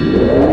Música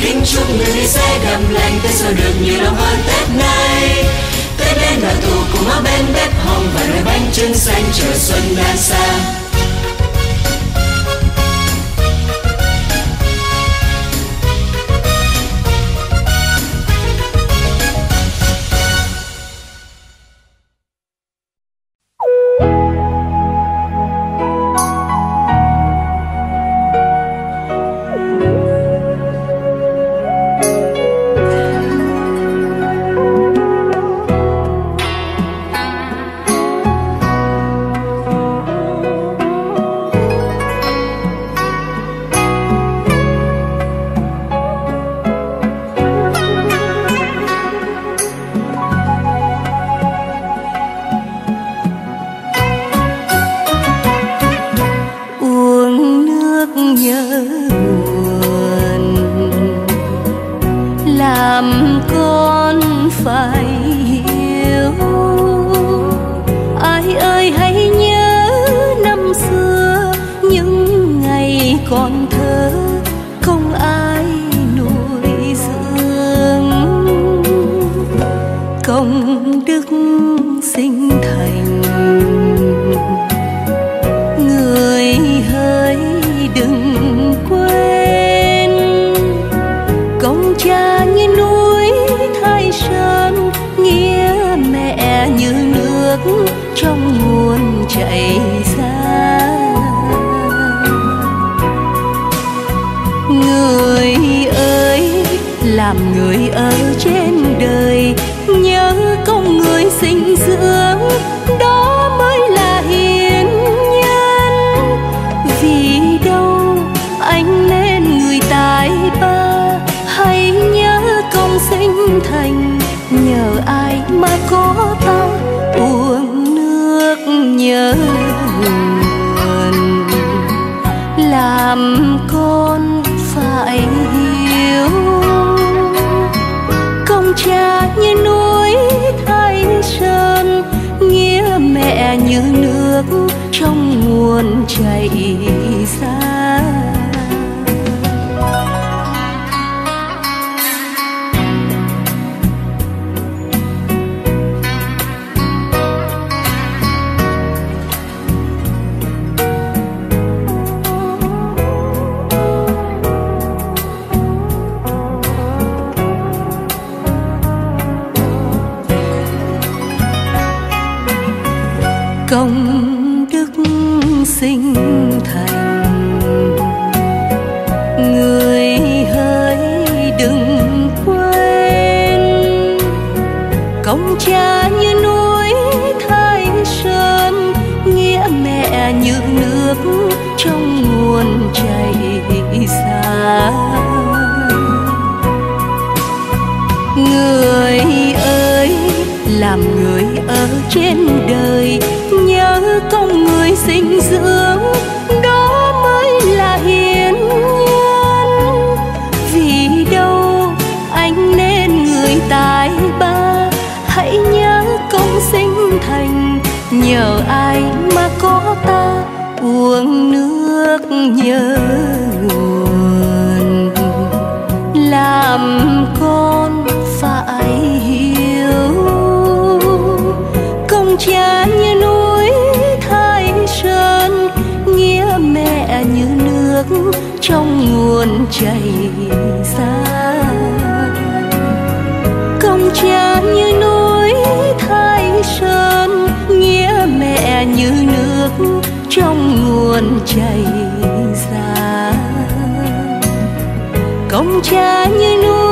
kính chúc người đi xe đầm lành tết rồi được nhiều năm hơn tết nay. Tết đến đoàn tù cùng áo bên bếp hồng và nồi bánh trưng xanh, chờ xuân đang sang sinh thành. Người hỡi đừng quên. Công cha như núi thái sơn, nghĩa mẹ như nước trong nguồn chảy xa. Người ơi, làm người ở trên uống nước nhớ nguồn. Làm con phải hiểu, công cha như núi thái sơn, nghĩa mẹ như nước trong nguồn chảy chảy ra. Công cha như núi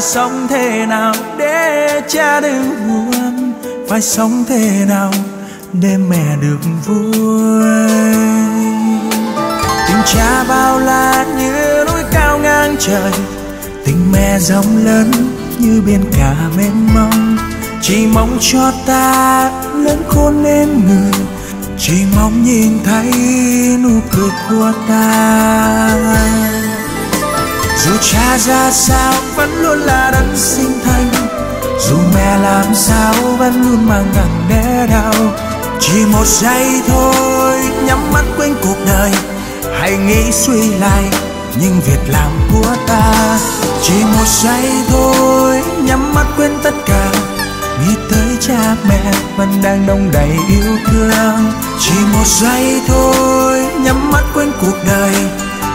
phải sống thế nào để cha được buồn? Phải sống thế nào để mẹ được vui? Tình cha bao la như núi cao ngang trời, tình mẹ rộng lớn như biển cả mênh mông. Chỉ mong cho ta lớn khôn nên người, chỉ mong nhìn thấy nụ cười của ta dù cha ra sao vẫn luôn là đấng sinh thành. Dù mẹ làm sao vẫn luôn mang nặng đẻ đau. Chỉ một giây thôi, nhắm mắt quên cuộc đời. Hãy nghĩ suy lại những việc làm của ta. Chỉ một giây thôi, nhắm mắt quên tất cả. Nghĩ tới cha mẹ vẫn đang đông đầy yêu thương. Chỉ một giây thôi, nhắm mắt quên cuộc đời.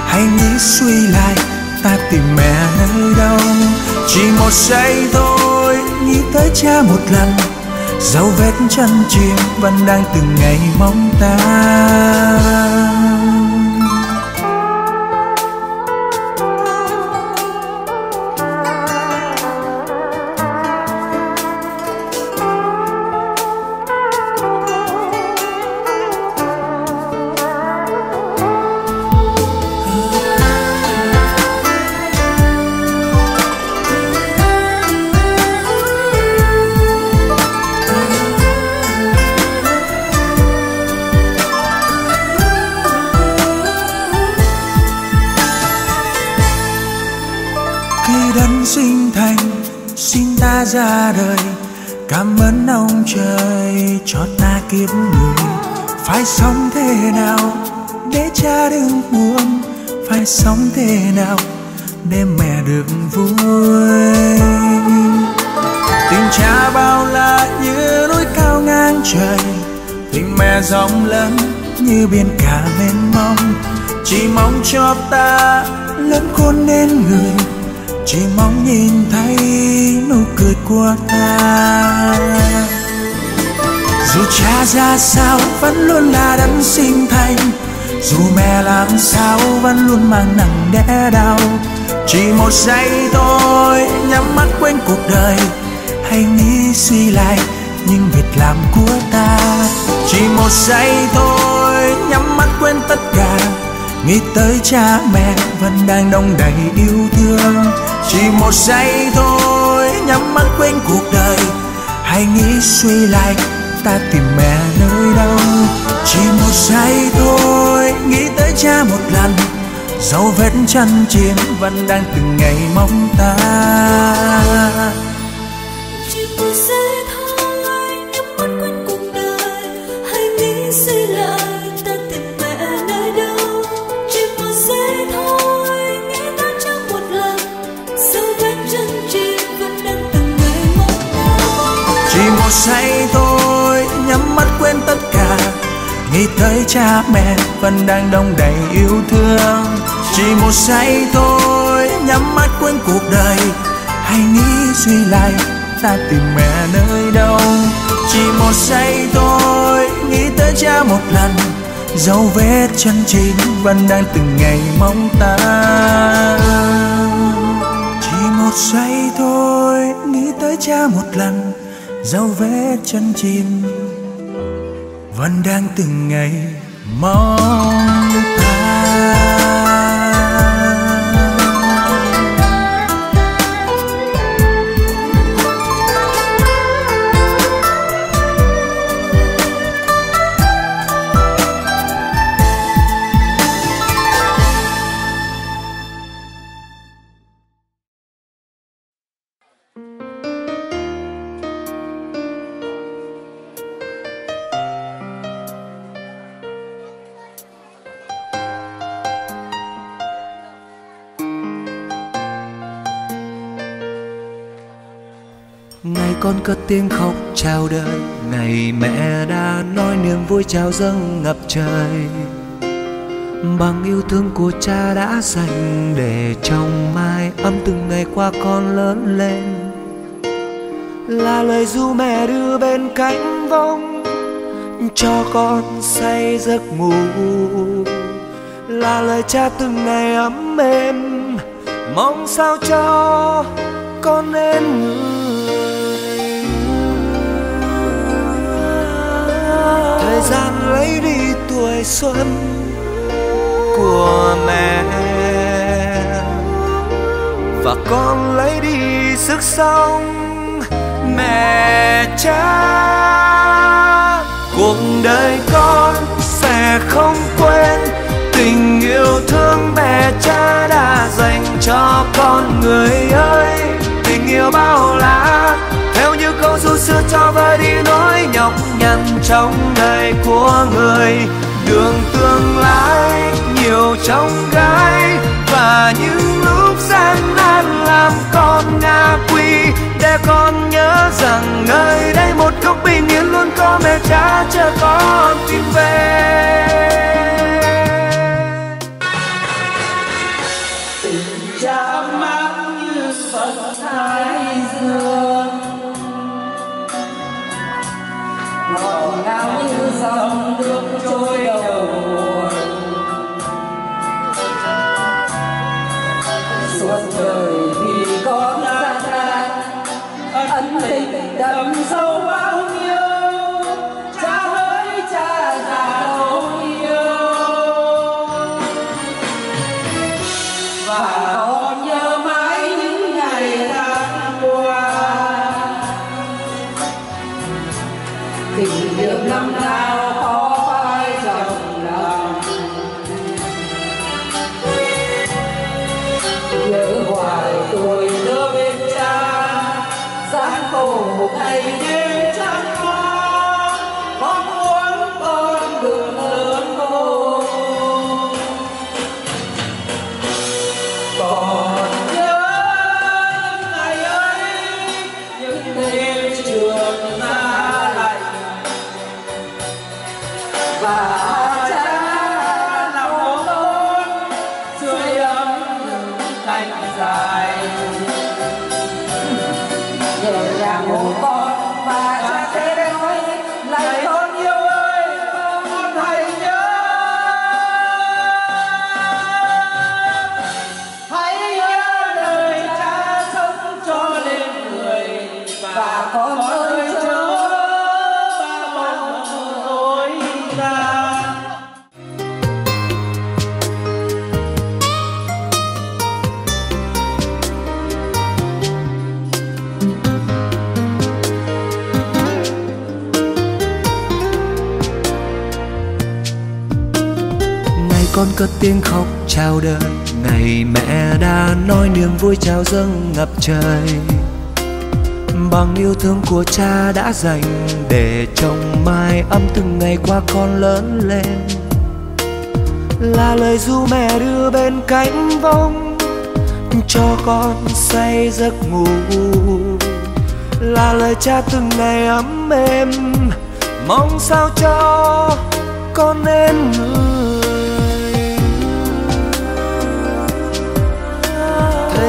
Hãy nghĩ suy lại ta tìm mẹ nơi đâu. Chỉ một giây thôi, nghĩ tới cha một lần. Dấu vết chân chim vẫn đang từng ngày mong ta. Kiếp người. Phải sống thế nào để cha đừng buồn? Phải sống thế nào để mẹ được vui? Tình cha bao la như núi cao ngang trời. Tình mẹ rộng lớn như biển cả mênh mông. Chỉ mong cho ta lớn khôn nên người. Chỉ mong nhìn thấy nụ cười của ta dù cha ra sao vẫn luôn là đấng sinh thành. Dù mẹ làm sao vẫn luôn mang nặng đẻ đau. Chỉ một giây thôi, nhắm mắt quên cuộc đời. Hay nghĩ suy lại những việc làm của ta. Chỉ một giây thôi, nhắm mắt quên tất cả. Nghĩ tới cha mẹ vẫn đang đông đầy yêu thương. Chỉ một giây thôi, nhắm mắt quên cuộc đời. Hay nghĩ suy lại ta tìm mẹ nơi đâu? Chỉ một giây thôi, nghĩ tới cha một lần. Dấu vết chân chim vẫn đang từng ngày mong ta. Thấy tới cha mẹ vẫn đang đông đầy yêu thương. Chỉ một giây thôi, nhắm mắt quên cuộc đời. Hay nghĩ suy lại, ta tìm mẹ nơi đâu. Chỉ một giây thôi, nghĩ tới cha một lần. Dấu vết chân chim vẫn đang từng ngày mong ta. Chỉ một giây thôi, nghĩ tới cha một lần. Dấu vết chân chim vẫn đang từng ngày mong con cất tiếng khóc chào đời. Ngày mẹ đã nói niềm vui chào dâng ngập trời. Bằng yêu thương của cha đã dành để trong mai ấm từng ngày qua con lớn lên. Là lời ru mẹ đưa bên cánh vong cho con say giấc ngủ. Là lời cha từng ngày ấm êm, mong sao cho con nên người thời gian lấy đi tuổi xuân của mẹ. Và con lấy đi sức sống mẹ cha. Cuộc đời con sẽ không quên tình yêu thương mẹ cha đã dành cho con người ơi. Tình yêu bao la theo xưa cho vơi đi nỗi nhọc nhằn trong đời của người. Đường tương lai nhiều trong gai, và những lúc gian nan làm con ngã quỵ để con nhớ rằng nơi đây một góc bình yên luôn có mẹ cha, chờ con tìm về. Cất tiếng khóc chào đời ngày mẹ đã nói niềm vui chào dâng ngập trời. Bằng yêu thương của cha đã dành để trồng mai ấm từng ngày qua con lớn lên. Là lời ru mẹ đưa bên cánh vong cho con say giấc ngủ. Là lời cha từng ngày ấm êm, mong sao cho con nên người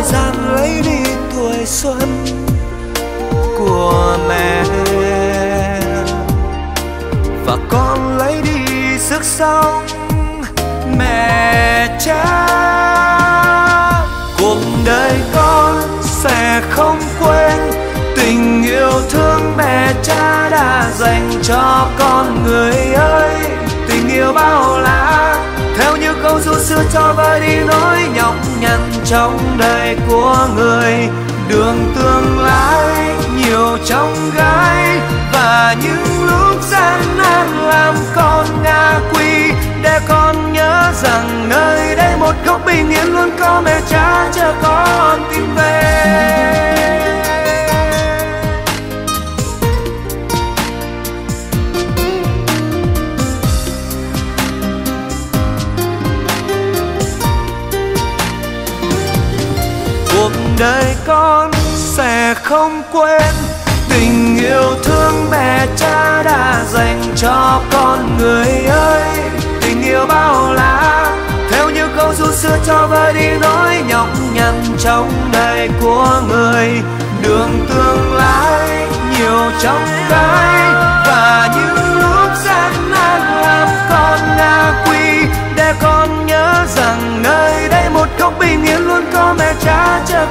gian lấy đi tuổi xuân của mẹ. Và con lấy đi sức sống mẹ cha. Cuộc đời con sẽ không quên tình yêu thương mẹ cha đã dành cho con người ơi. Tình yêu bao la, theo những câu ru xưa cho vơi đi nỗi nhọc nhằn trong đời của người. Đường tương lai nhiều trong gai và những lúc gian nan làm con ngã quỳ để con nhớ rằng nơi đây một góc bình yên luôn có mẹ cha, chờ con tìm về. Đời con sẽ không quên. Tình yêu thương mẹ cha đã dành cho con người ơi. Tình yêu bao la, theo như câu ru xưa cho vơi đi nỗi nhọc nhằn trong đời của người. Đường tương lai nhiều trong gai, và những lúc gian nan làm con ngã quỵ. Để con nhớ rằng nơi đây một góc bình yên luôn có mẹ cha chờ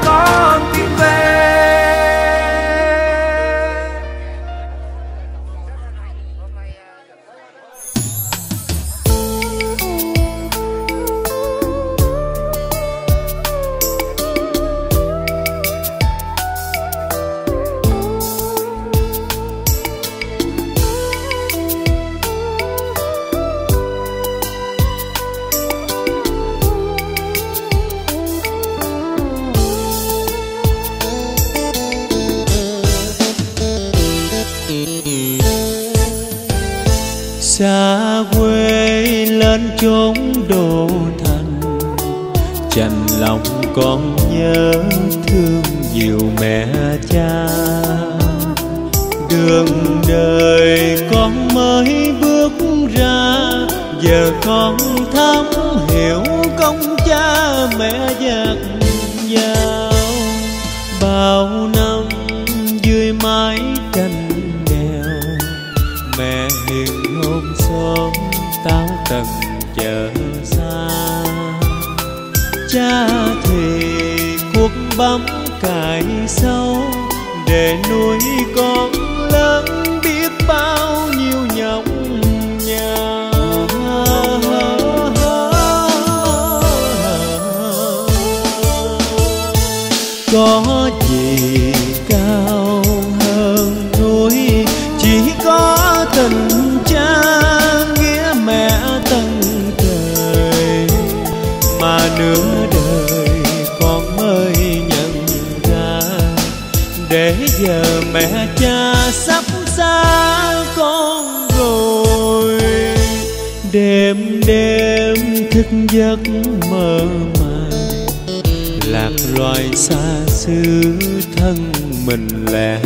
nửa đời con mới nhận ra. Để giờ mẹ cha sắp xa con rồi, đêm đêm thức giấc mơ màng. Lạc loài xa xứ thân mình lẻ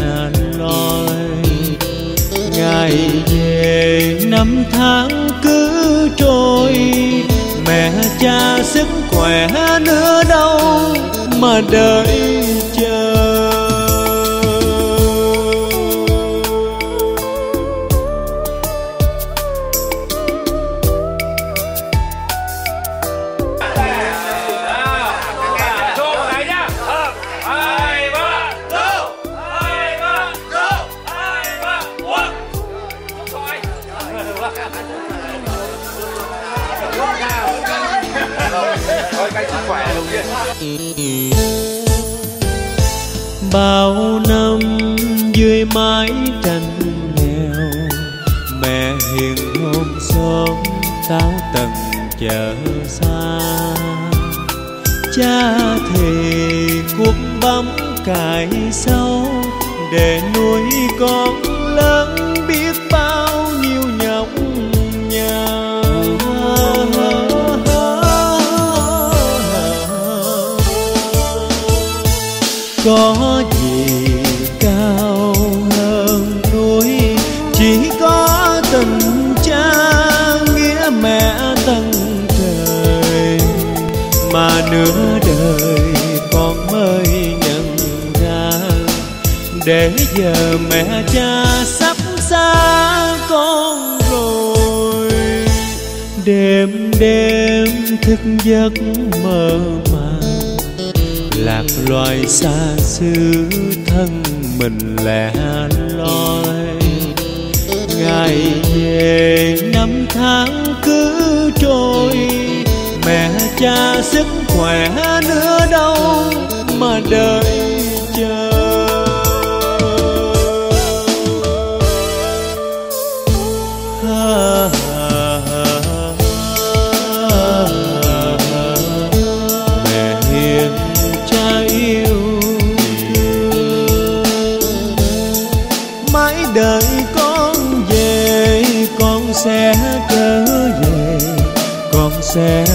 loi. Ngày về năm tháng cứ trôi mẹ cha sức khỏe nữa đâu mà đợi chờ. Bao năm dưới mái tranh nghèo mẹ hiền hôm xóm táo tận chợ xa. Cha thì cuốc bấm cài sâu để nuôi con lớn biết bao nhiêu nhọc nhằn. Có giờ mẹ cha sắp xa con rồi. Đêm đêm thức giấc mơ màng, lạc loài xa xứ thân mình lẻ loi. Ngày về năm tháng cứ trôi, mẹ cha sức khỏe nữa đâu mà đợi con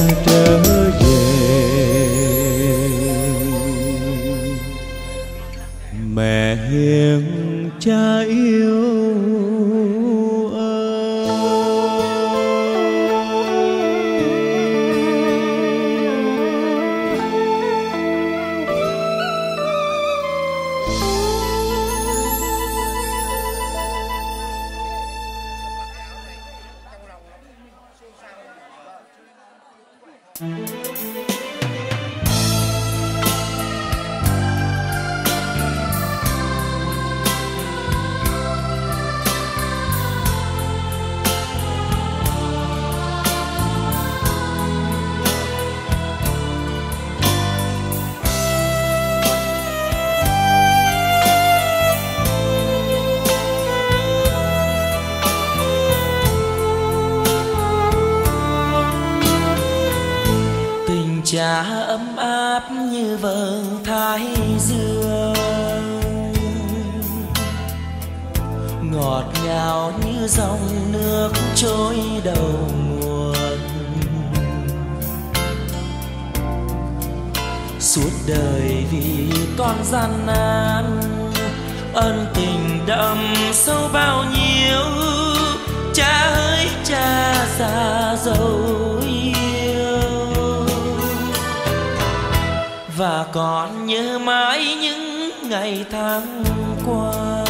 tháng qua.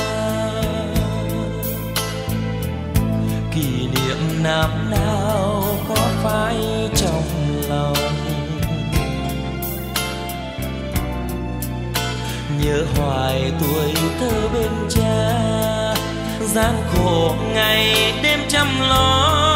Kỷ niệm năm nào có phai trong lòng? Nhớ hoài tuổi thơ bên cha, gian khổ ngày đêm chăm lo.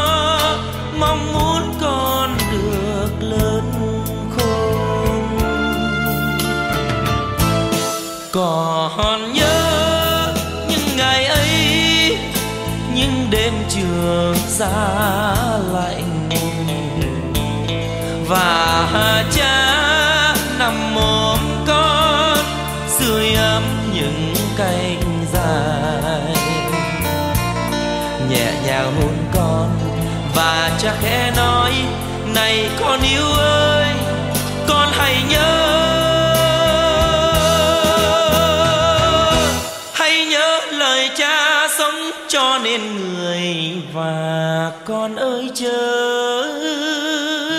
Con ơi chớ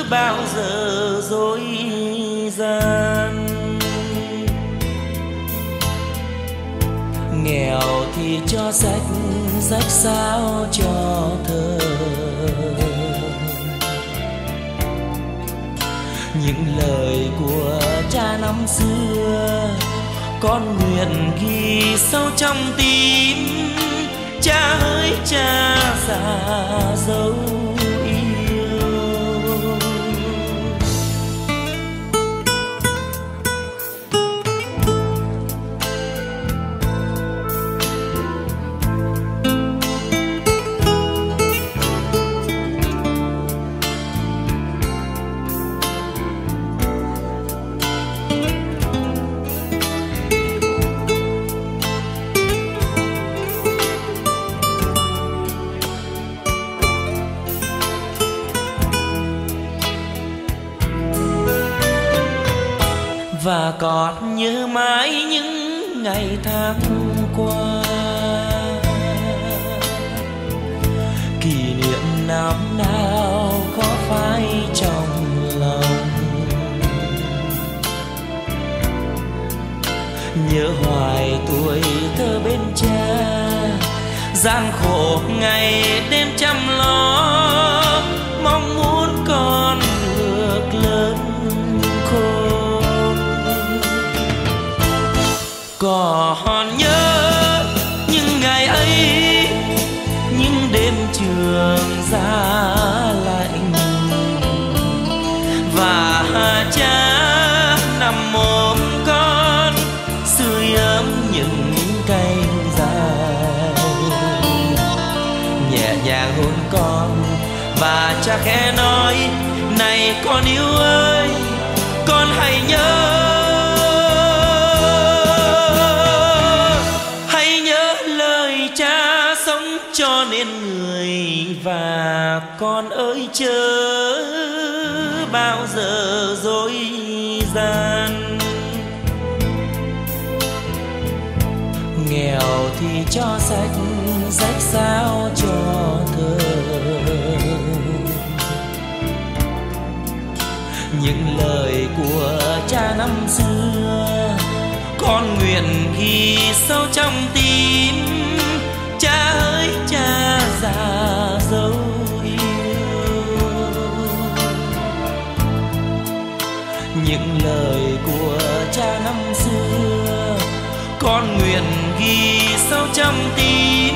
bao giờ dối gian. Nghèo thì cho sách sách sao cho thơ những lời của cha năm xưa, con nguyện ghi sâu trong tim cha ơi cha già dấu và còn nhớ mãi những ngày tháng qua. Kỷ niệm năm nào có phai trong lòng? Nhớ hoài tuổi thơ bên cha, gian khổ ngày đêm chăm lo. Hòn nhớ những ngày ấy, những đêm trường giá lạnh. Và cha nằm ôm con sưởi ấm những canh dài. Nhẹ nhàng hôn con, và cha khẽ nói, này con yêu ơi, con hãy nhớ con ơi chớ bao giờ dối gian. Nghèo thì cho sách sách sao cho thơ. Những lời của cha năm xưa, con nguyện ghi sâu trong tim. Cha ơi, cha già. Con nguyện ghi sâu trong tim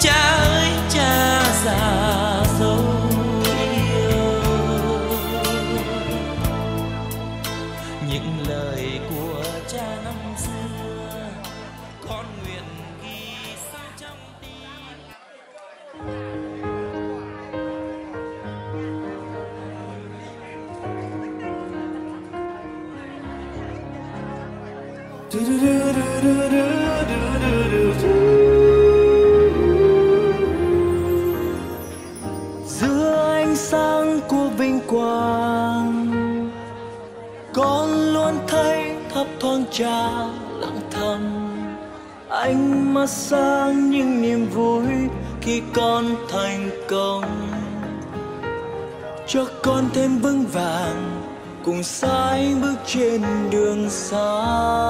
cha ơi, cha già dấu yêu những lời của cha năm xưa, con nguyện ghi sâu trong tim do khi con thành công. Cho con thêm vững vàng, cùng sải bước trên đường xa.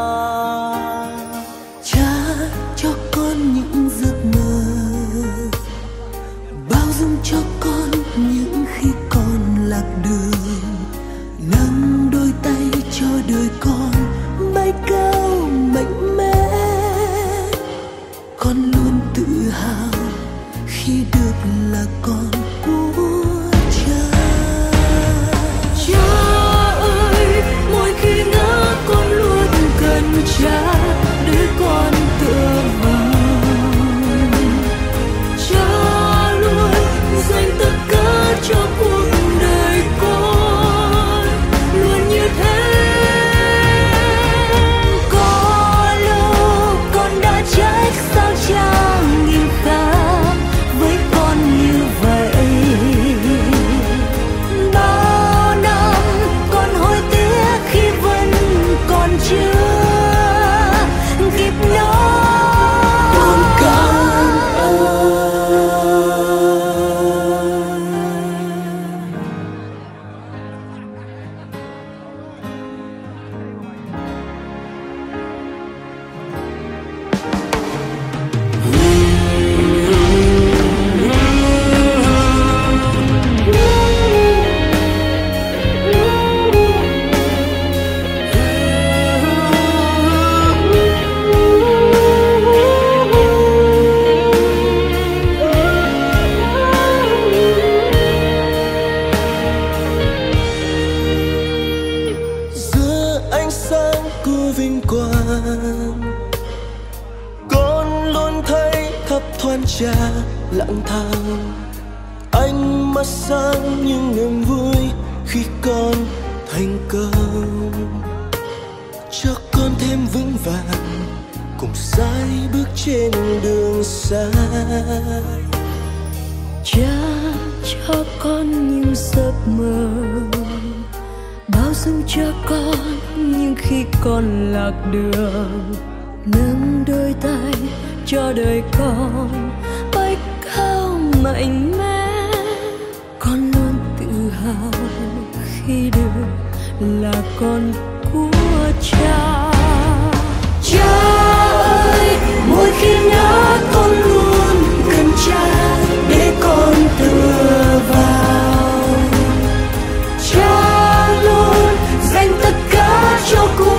Nâng đôi tay cho đời con. Bay cao mạnh mẽ, con luôn tự hào khi được là con của cha. Cha ơi, mỗi khi ngã con luôn cần cha để con tựa vào. Cha luôn dành tất cả cho con.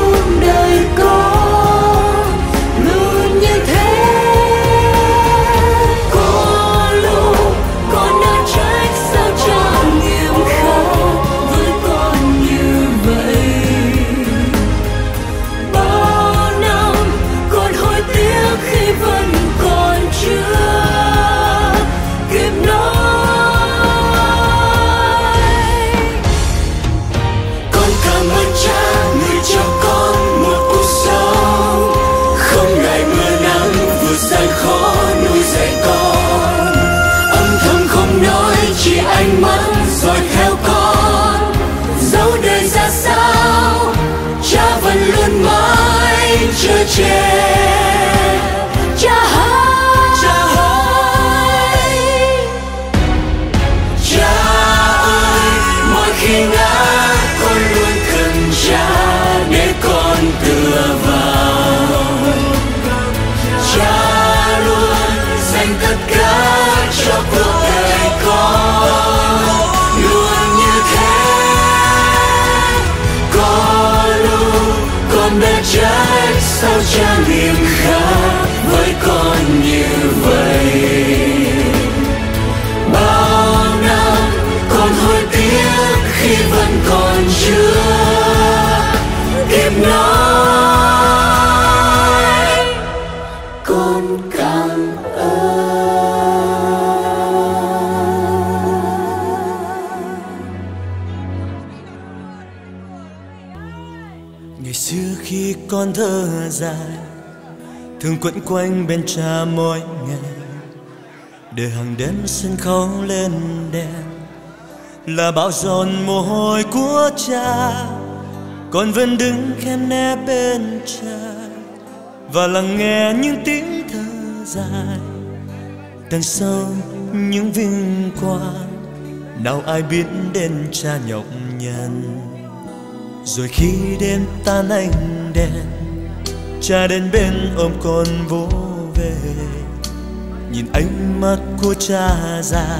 Sao cha nghiêm khác với con như vậy? Bao năm con hối tiếc khi vẫn còn chưa kịp nói. Con cảm ơn. Ngày xưa khi con thơ dài thường quấn quanh bên cha mỗi ngày. Để hàng đêm sân khấu lên đèn, là bão giòn mồ hôi của cha. Con vẫn đứng khen né bên cha, và lắng nghe những tiếng thở dài. Đằng sau những vinh quang, nào ai biết đến cha nhọc nhằn. Rồi khi đêm tan ánh đèn cha đến bên ôm con vỗ về. Nhìn ánh mắt của cha già,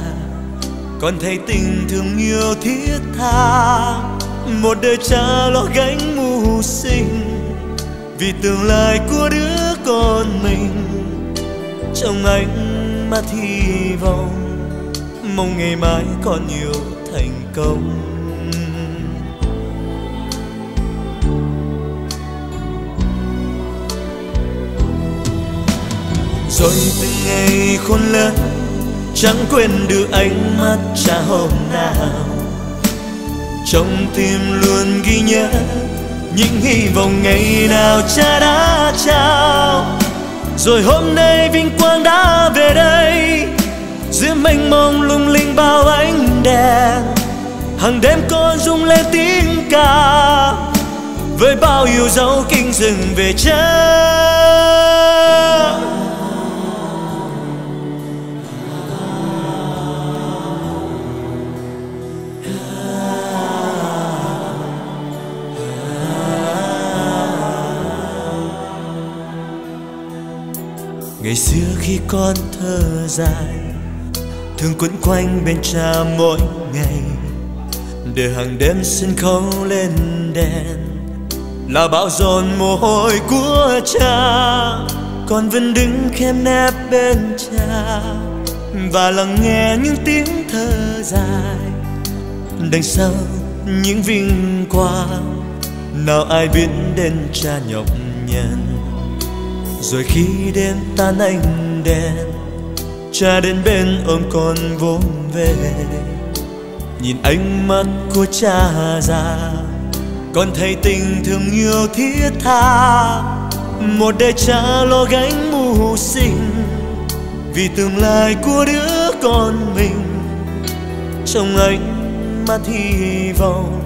con thấy tình thương yêu thiết tha. Một đời cha lo gánh mưu sinh, vì tương lai của đứa con mình. Trong ánh mắt hy vọng, mong ngày mai con nhiều thành công. Rồi từng ngày khôn lớn, chẳng quên được ánh mắt cha hôm nào. Trong tim luôn ghi nhớ những hy vọng ngày nào cha đã trao. Rồi hôm nay vinh quang đã về đây, giữa mênh mông lung linh bao ánh đèn. Hàng đêm con rung lên tiếng ca, với bao yêu dấu kinh rừng về cha ngày xưa khi con thơ dài thường quấn quanh bên cha mỗi ngày. Để hàng đêm sân khấu lên đèn, là bão dồn mồ hôi của cha. Con vẫn đứng khem nép bên cha, và lắng nghe những tiếng thơ dài. Đằng sau những vinh quang, nào ai biết đến cha nhọc nhằn rồi khi đêm tan ánh đèn, cha đến bên ôm con vốn về. Nhìn ánh mắt của cha già, con thấy tình thương yêu thiết tha. Một đời cha lo gánh mưu sinh, vì tương lai của đứa con mình. Trong ánh mắt hy vọng,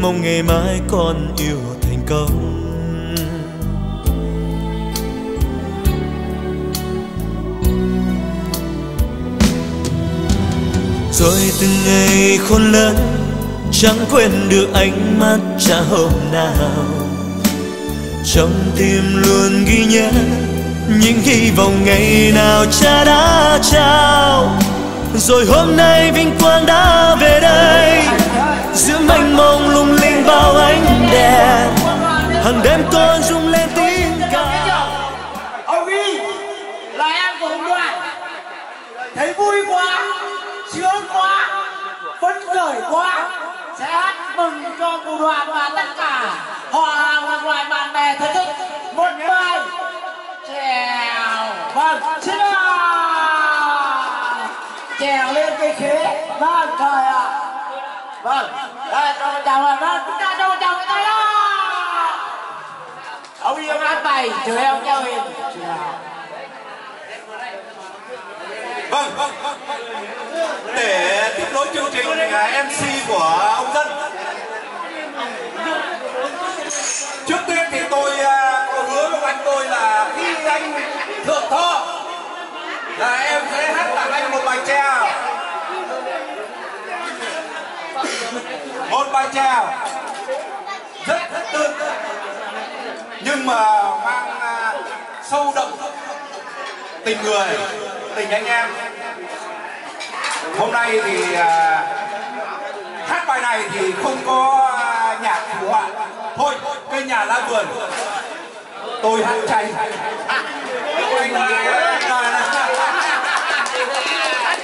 mong ngày mai con yêu thành công. Rồi từng ngày khôn lớn, chẳng quên được ánh mắt cha hôm nào. Trong tim luôn ghi nhớ những hy vọng ngày nào cha đã trao. Rồi hôm nay vinh quang đã về đây, giữa mênh mông lung linh bao ánh đèn. Hàng đêm con rung mừng cho cụ đoàn và tất cả họ hàng và ngoài bạn bè thân thích. Một bài. Chèo. Vâng xin chèo lên cây khế. Vâng trời ạ. Vâng đây cho một chào vâng vâng chúng ta cho một chào người ta đó ông yêu hát bài chửi ông cho hiền Vâng, vâng, vâng. Để tiếp nối chương trình à, MC của ông Dân. Anh thượng thọ. Là em sẽ hát tặng anh một bài trèo. Một bài trèo rất rất đơn nhưng mà mang à, sâu đậm tình người, tình anh em. Hôm nay thì à, hát bài này thì không có à, nhạc thủ họa. Thôi, cây nhà lá vườn tôi hát chay. Hát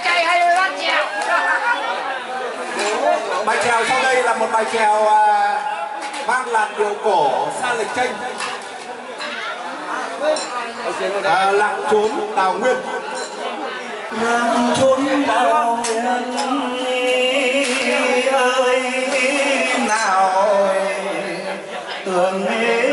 chay hay hát chèo bài trèo sau đây là một bài trèo à, mang làn điệu cổ xa lịch tranh. À, lặng trốn đào nguyên. Nam chốn đào nguyên ơi nào tưởng ấy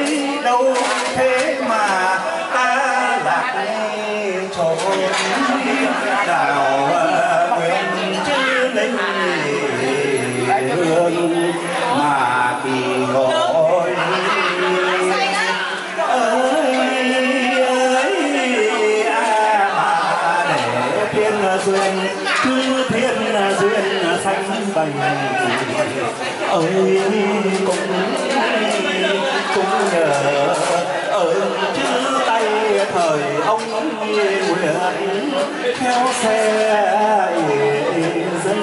xanh ơi cũng cũng nhờ ơn chữ tay thời ông nguyện theo xe dân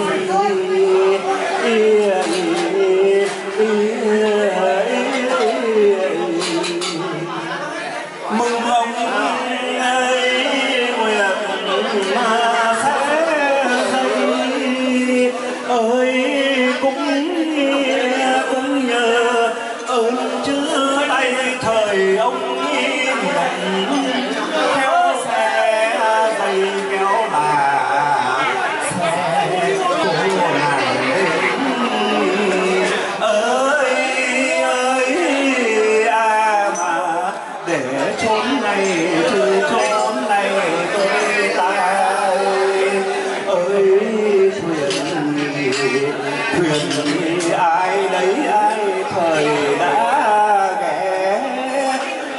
thời đã ghé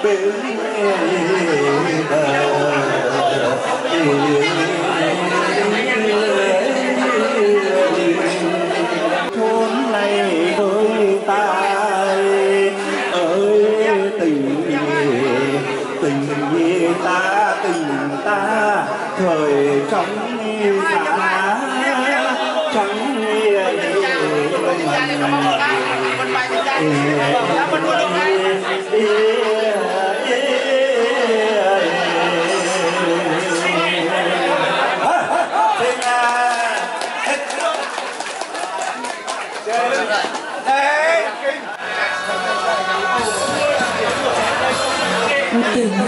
bên bờ chốn này tôi ta ơi tình tình ta tình ta thời trong giá trắng Ê, tình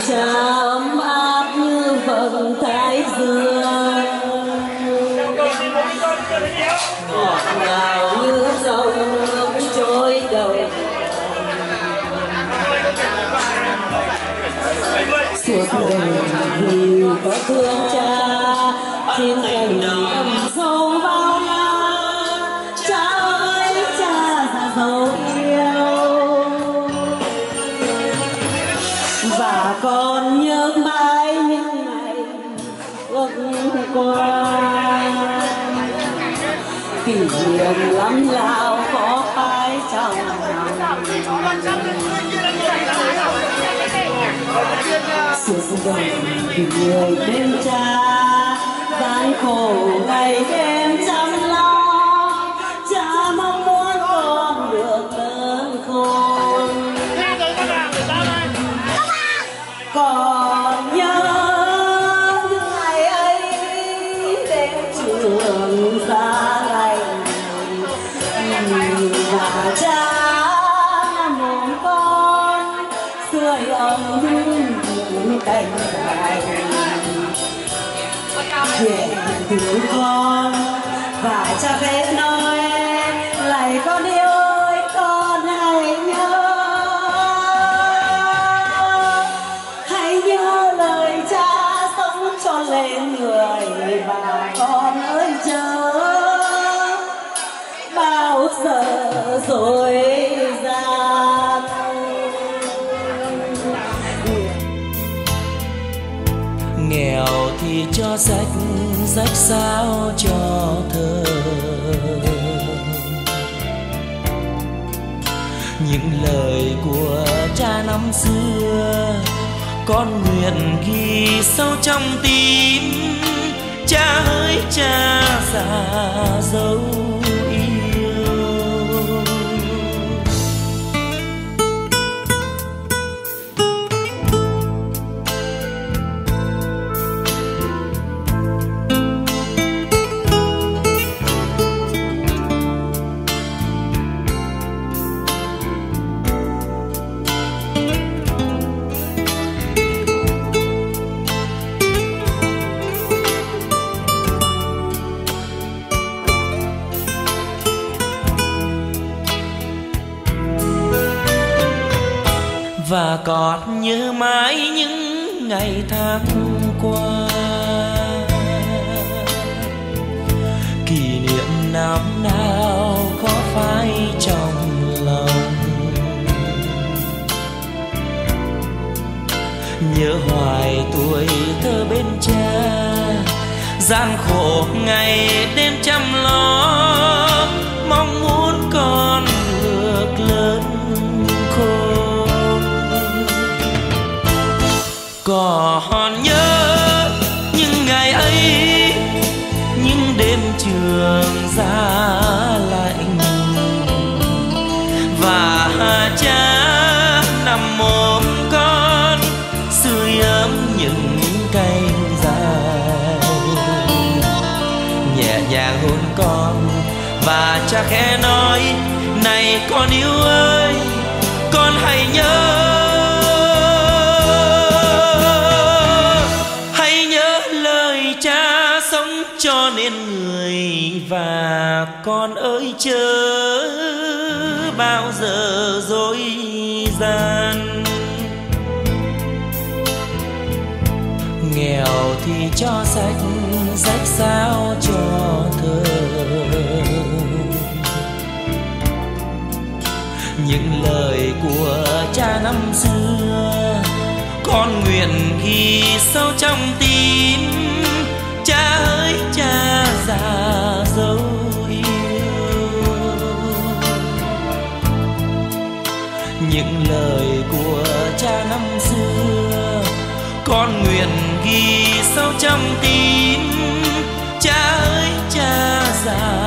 cha ấm áp như vầng thái dương. Suốt đời vì có thương cha xin dành âm sâu bao la cha ơi, cha già dấu yêu và con nhớ mãi những ngày ước qua. Kỷ niệm lắm lao có ai trong lòng? Suốt đời vì người bên cha gian khổ ngày đêm chăm lo. Sách sao cho thơ những lời của cha năm xưa con nguyện ghi sâu trong tim. Cha ơi, cha già dấu còn nhớ mãi những ngày tháng qua. Kỷ niệm năm nào có phai trong lòng? Nhớ hoài tuổi thơ bên cha, gian khổ ngày đêm chăm lo. Những cây dài. Nhẹ nhàng hôn con và cha khẽ nói, này con yêu ơi, con hãy nhớ hãy nhớ lời cha sống cho nên người và con ơi, chớ bao giờ dối gian thì cho sách sách sao cho thơ. Những lời của cha năm xưa, con nguyện ghi sâu trong tim. Cha ơi, cha già dấu yêu. Những lời của cha năm xưa, con nguyện sau sâu trong tim cha ơi cha già.